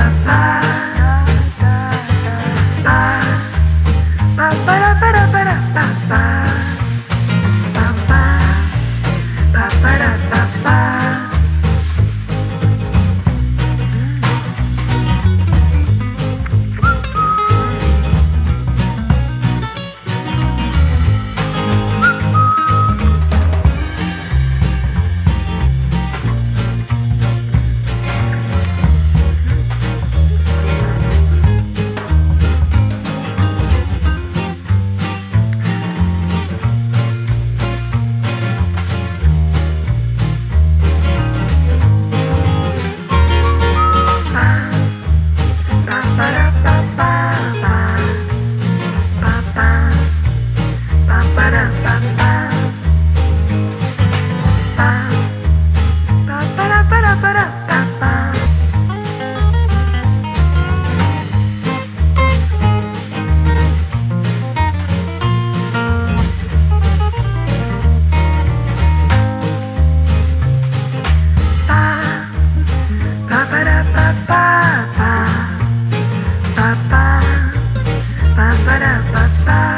Bye. ba ba ba ba